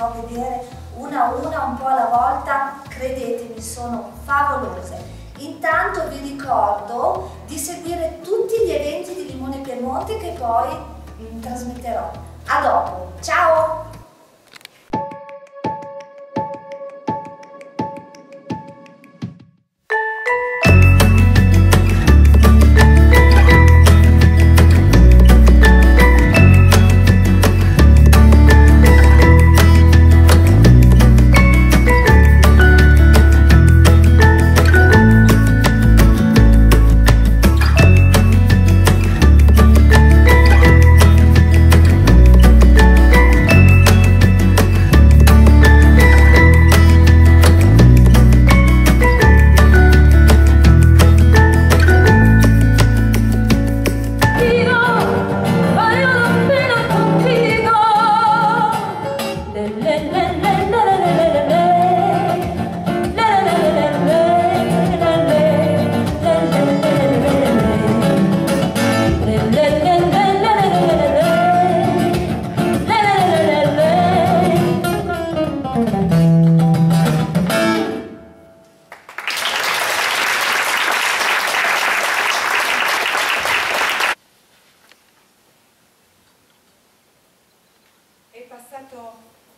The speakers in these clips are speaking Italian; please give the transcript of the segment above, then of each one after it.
farò vedere una a una, un po' alla volta, credetemi, sono favolose. Intanto vi ricordo di seguire tutti gli eventi di Limone Piemonte che poi mm, trasmetterò. A dopo, ciao!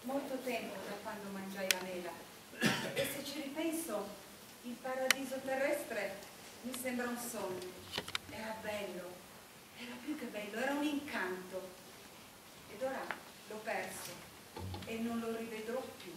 molto tempo da quando mangiai la mela e se ci ripenso il paradiso terrestre mi sembra un sogno. Era bello, era più che bello, era un incanto. Ed ora l'ho perso e non lo rivedrò più.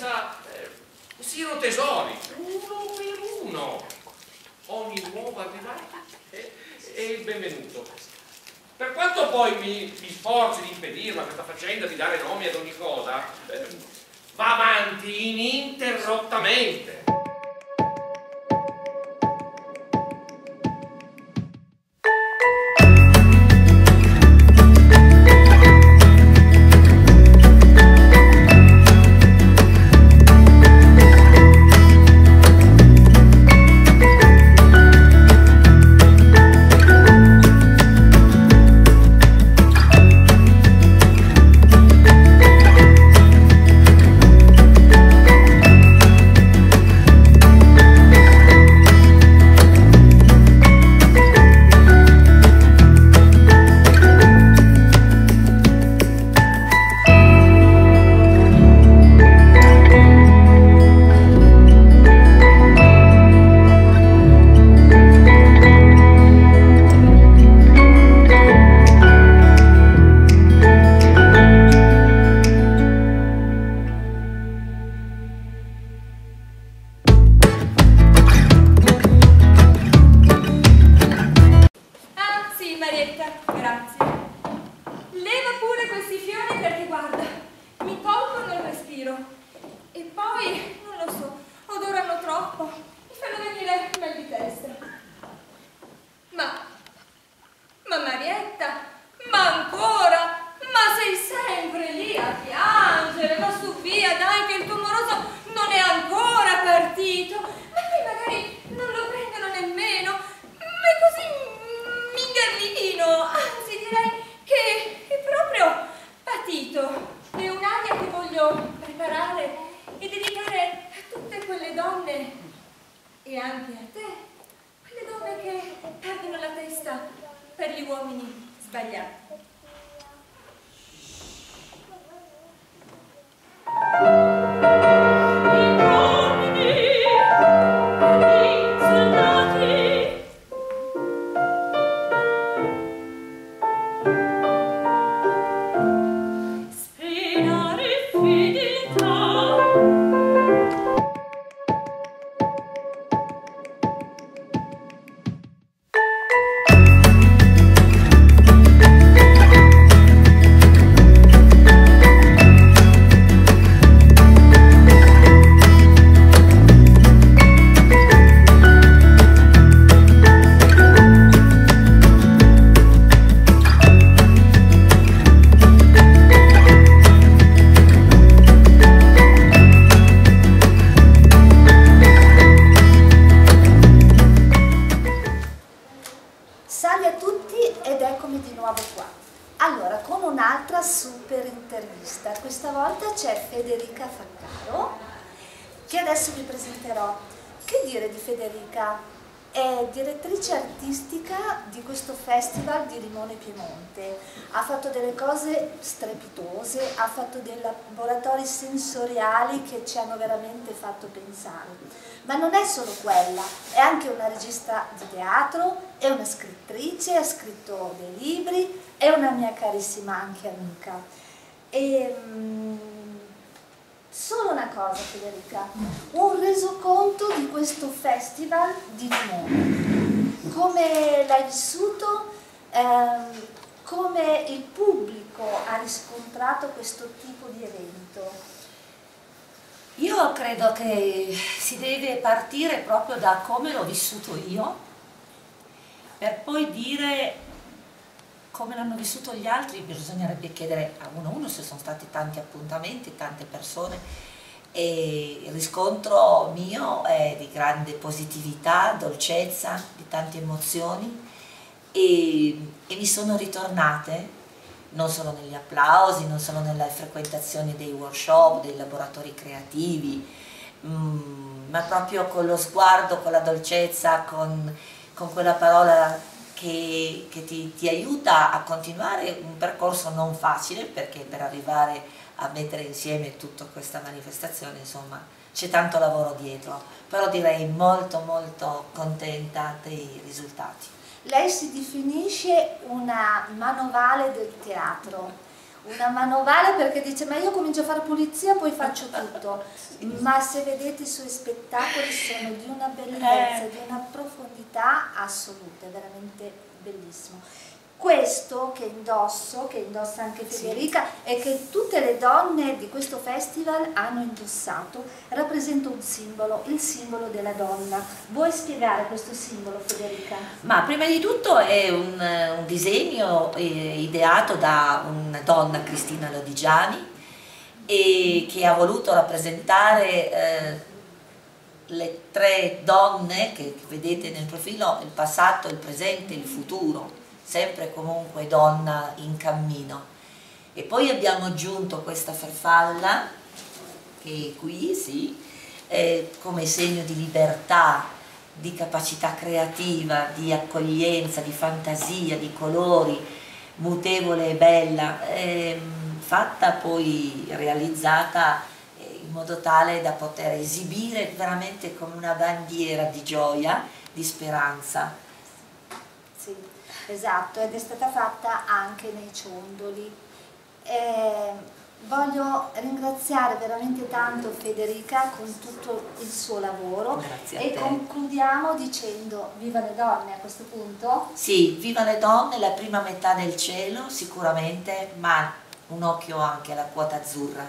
senza eh, sino tesori, uno per uno, ogni nuovo arrivato è, è il benvenuto. Per quanto poi mi, mi sforzi di impedirla questa faccenda di dare nomi ad ogni cosa, eh, va avanti ininterrottamente. Ha fatto dei laboratori sensoriali che ci hanno veramente fatto pensare. Ma non è solo quella, è anche una regista di teatro, è una scrittrice, ha scritto dei libri, è una mia carissima anche amica. E, um, solo una cosa Federica, un resoconto di questo festival di limone. Come l'hai vissuto? Um, come il pubblico ha riscontrato questo tipo di evento? Io credo che si deve partire proprio da come l'ho vissuto io, per poi dire come l'hanno vissuto gli altri, bisognerebbe chiedere a uno a uno se sono stati tanti appuntamenti, tante persone. E il riscontro mio è di grande positività, dolcezza, di tante emozioni. E, e mi sono ritornate non solo negli applausi, non solo nella frequentazione dei workshop, dei laboratori creativi, mm, ma proprio con lo sguardo, con la dolcezza, con, con quella parola che, che ti, ti, aiuta a continuare un percorso non facile, perché per arrivare a mettere insieme tutta questa manifestazione, insomma, c'è tanto lavoro dietro, però direi molto molto contenta dei risultati. Lei si definisce una manovale del teatro, una manovale perché dice ma io comincio a fare pulizia poi faccio tutto, ma se vedete i suoi spettacoli sono di una bellezza, eh. di una profondità assoluta, veramente bellissimo questo che indosso, che indossa anche Federica sì. e che tutte le donne di questo festival hanno indossato, rappresenta un simbolo, il simbolo della donna. Vuoi spiegare questo simbolo Federica? Ma prima di tutto è un, un disegno eh, ideato da una donna, Cristina Lodigiani, e che ha voluto rappresentare eh, le tre donne che vedete nel profilo, il passato, il presente e il futuro sempre comunque donna in cammino. E poi abbiamo aggiunto questa farfalla, che è qui, sì, eh, come segno di libertà, di capacità creativa, di accoglienza, di fantasia, di colori, mutevole e bella, eh, fatta poi realizzata eh, in modo tale da poter esibire veramente come una bandiera di gioia, di speranza. Esatto, ed è stata fatta anche nei ciondoli. Eh, Voglio ringraziare veramente tanto Federica con tutto il suo lavoro Grazie e concludiamo dicendo viva le donne a questo punto. Sì, viva le donne, la prima metà del cielo sicuramente, ma un occhio anche alla quota azzurra,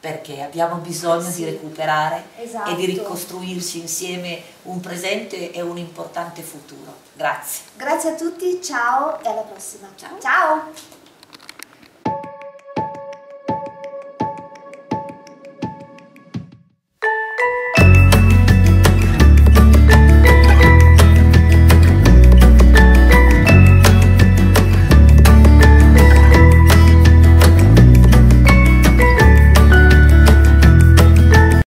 perché abbiamo bisogno Sì. di recuperare Esatto. e di ricostruirci insieme un presente e un importante futuro. Grazie. Grazie a tutti, ciao e alla prossima. Ciao. ciao.